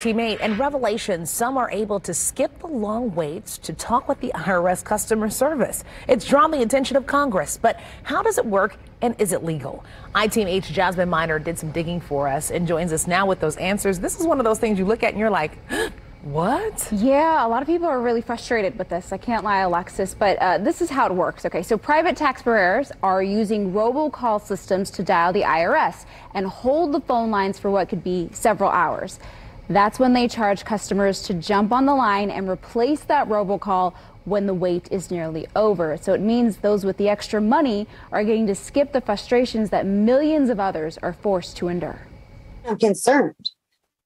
Teammate and revelations, some are able to skip the long waits to talk with the IRS customer service. It's drawn the attention of Congress, but how does it work and is it legal? I-Team 8 Jasmine Miner did some digging for us and joins us now with those answers. This is one of those things you look at and you're like, what? Yeah, a lot of people are really frustrated with this. I can't lie, Alexis, but uh, this is how it works. Okay, so private taxpayers are using robocall systems to dial the IRS and hold the phone lines for what could be several hours. That's when they charge customers to jump on the line and replace that robocall when the wait is nearly over. So it means those with the extra money are getting to skip the frustrations that millions of others are forced to endure. I'm concerned.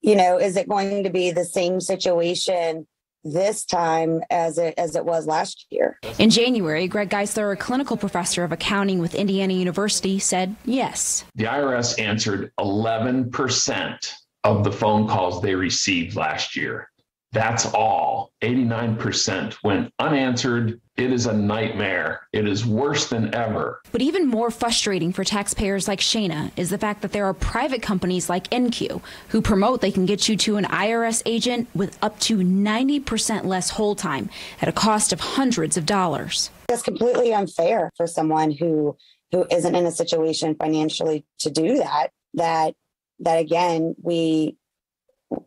You know, is it going to be the same situation this time as it as it was last year. In January, Greg Geisler, a clinical professor of accounting with Indiana University, said yes. The IRS answered 11% of the phone calls they received last year. That's all. 89% went unanswered. It is a nightmare. It is worse than ever. But even more frustrating for taxpayers like Shayna is the fact that there are private companies like NQ who promote they can get you to an IRS agent with up to 90% less hold time at a cost of hundreds of dollars. That's completely unfair for someone who who isn't in a situation financially to do that that that again we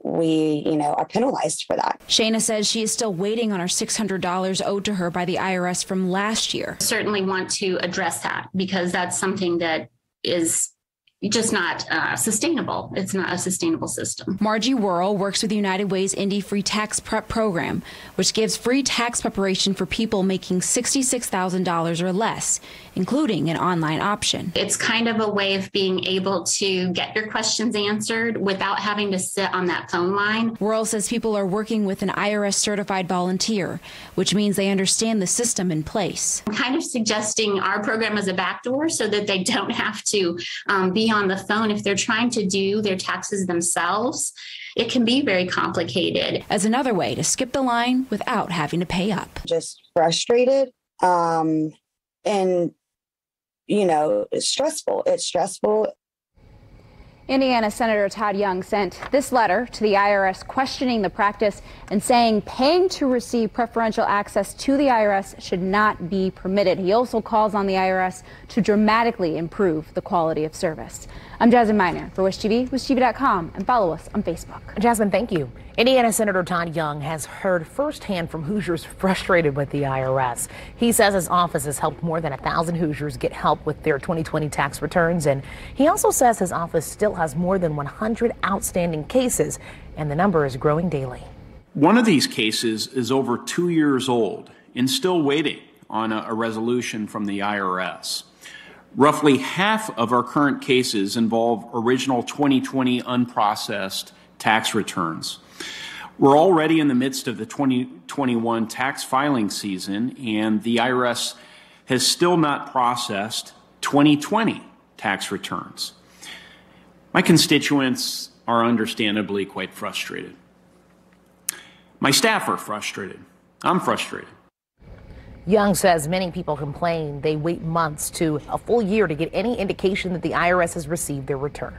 we you know are penalized for that. Shana says she is still waiting on her $600 owed to her by the irs from last year. Certainly want to address that because that's something that is just not uh, sustainable. It's not a sustainable system. Margie Worrell works with the United Way's Indy Free Tax Prep Program, which gives free tax preparation for people making $66,000 or less, including an online option. It's kind of a way of being able to get your questions answered without having to sit on that phone line. Worrell says people are working with an IRS certified volunteer, which means they understand the system in place. I'm kind of suggesting our program as a backdoor so that they don't have to um, be on the phone if they're trying to do their taxes themselves it can be very complicated. As another way to skip the line without having to pay up. Just frustrated um and you know it's stressful. It's stressful Indiana Senator Todd Young sent this letter to the IRS questioning the practice and saying paying to receive preferential access to the IRS should not be permitted. He also calls on the IRS to dramatically improve the quality of service. I'm Jasmine Miner for Wish TV, WishTV.com, and follow us on Facebook. Jasmine, thank you. Indiana Senator Todd Young has heard firsthand from Hoosiers frustrated with the IRS. He says his office has helped more than a thousand Hoosiers get help with their 2020 tax returns, and he also says his office still has more than 100 outstanding cases, and the number is growing daily. One of these cases is over two years old and still waiting on a, a resolution from the IRS. Roughly half of our current cases involve original 2020 unprocessed tax returns. We're already in the midst of the 2021 tax filing season, and the IRS has still not processed 2020 tax returns. My constituents are understandably quite frustrated. My staff are frustrated. I'm frustrated. Young says many people complain they wait months to a full year to get any indication that the IRS has received their return.